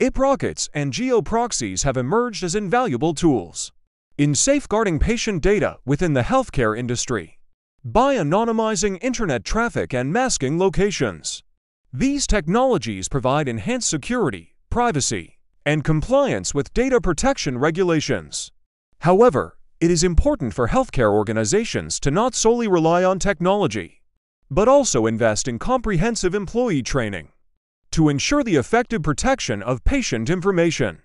IPRockets and geoproxies have emerged as invaluable tools in safeguarding patient data within the healthcare industry by anonymizing internet traffic and masking locations. These technologies provide enhanced security, privacy, and compliance with data protection regulations. However, it is important for healthcare organizations to not solely rely on technology, but also invest in comprehensive employee training to ensure the effective protection of patient information.